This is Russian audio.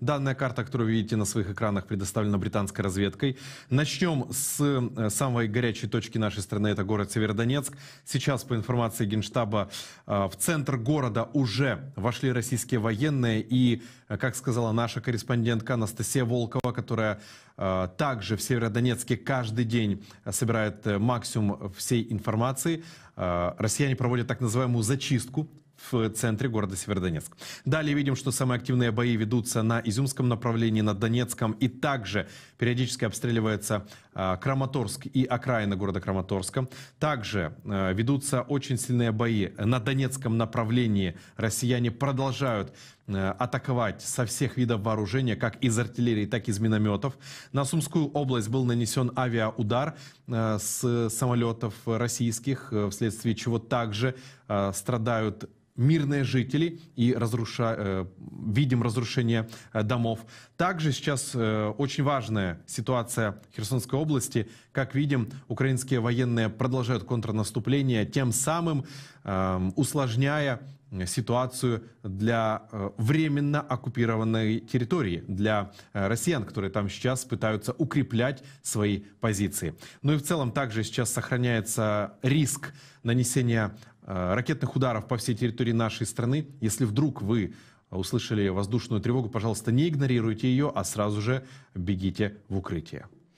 Данная карта, которую вы видите на своих экранах, предоставлена британской разведкой. Начнем с э, самой горячей точки нашей страны, это город Северодонецк. Сейчас, по информации Генштаба, э, в центр города уже вошли российские военные. И, э, как сказала наша корреспондентка Анастасия Волкова, которая также в Северодонецке каждый день собирает максимум всей информации, россияне проводят так называемую зачистку в центре города Северодонецк. Далее видим, что самые активные бои ведутся на Изюмском направлении, на Донецком, и также периодически обстреливается э, Краматорск и окраина города Краматорска. Также э, ведутся очень сильные бои на Донецком направлении. Россияне продолжают атаковать со всех видов вооружения, как из артиллерии, так и из минометов. На Сумскую область был нанесен авиаудар э, с самолетов российских, э, вследствие чего также э, страдают мирные жители и разруша... Э, видим разрушение э, домов. Также сейчас э, очень важная ситуация Херсонской области. Как видим, украинские военные продолжают контрнаступление, тем самым усложняя ситуацию для временно оккупированной территории, для россиян, которые там сейчас пытаются укреплять свои позиции. Ну и в целом также сейчас сохраняется риск нанесения Э, ракетных ударов по всей территории нашей страны. Если вдруг вы услышали воздушную тревогу, пожалуйста, не игнорируйте ее, а сразу же бегите в укрытие.